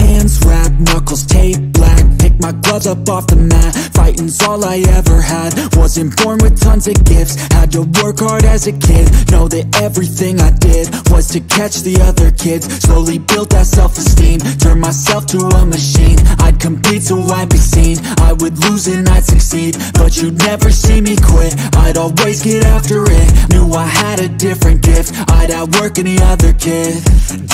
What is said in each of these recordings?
Hands wrapped, knuckles taped black my gloves up off the mat. Fighting's all I ever had. Wasn't born with tons of gifts. Had to work hard as a kid. Know that everything I did Was to catch the other kids. Slowly built that self-esteem. Turned myself to a machine. I'd compete so I'd be seen I would lose and I'd succeed. But you'd never see me quit. I'd always get after it. Knew I had a different gift. I'd outwork any other kid.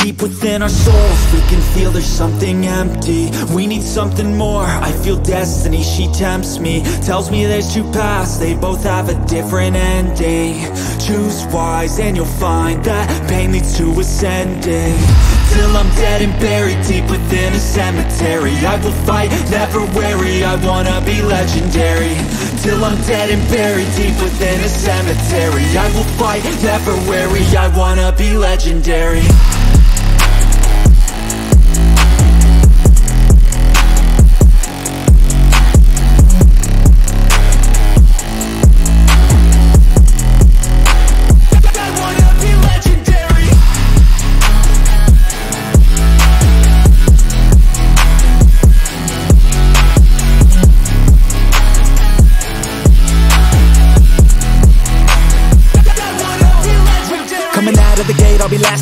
Deep within our souls We can feel there's something empty. We need something more I feel destiny, she tempts me Tells me there's two paths. They both have a different ending. Choose wise and you'll find That pain leads to ascending. Till I'm dead and buried deep within a cemetery. I will fight, never weary I wanna be legendary. Till I'm dead and buried deep within a cemetery. I will fight, never weary I wanna be legendary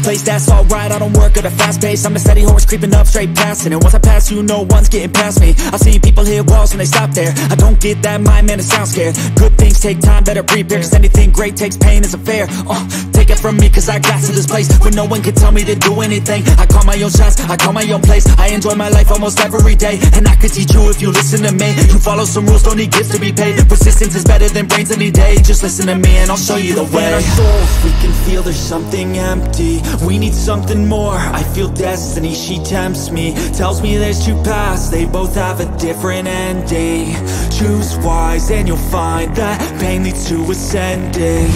place, that's alright I don't work at a fast pace, I'm a steady horse creeping up straight past And once I pass you, no one's getting past me. I've seen people hit walls and they stop there. I don't get that mind, man, it sounds scared. Good things take time, better prepare. Cause anything great takes pain, it's a fair. Uh, Take it from me, cause I got to this place Where no one can tell me to do anything. I call my own shots, I call my own place. I enjoy my life almost every day. And I could teach you if you listen to me. You follow some rules, don't need gifts to be paid. Persistence is better than brains any day. Just listen to me and I'll show you the way. We can feel there's something empty. We need something more, I feel destiny, she tempts me. Tells me there's two paths, they both have a different ending. Choose wise and you'll find that pain leads to ascending.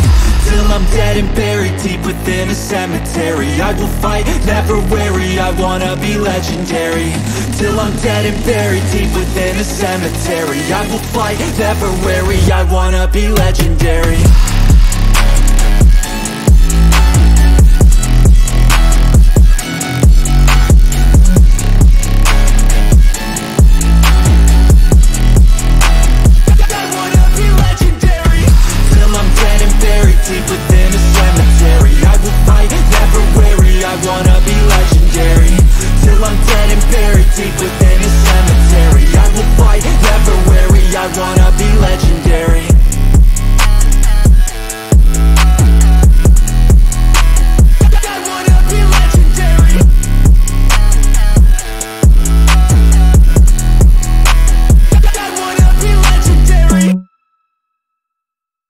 Till I'm dead and buried deep within a cemetery. I will fight, never weary, I wanna be legendary. Till I'm dead and buried deep within a cemetery. I will fight, never weary, I wanna be legendary deep within a cemetery. I will fight, never weary, I wanna be.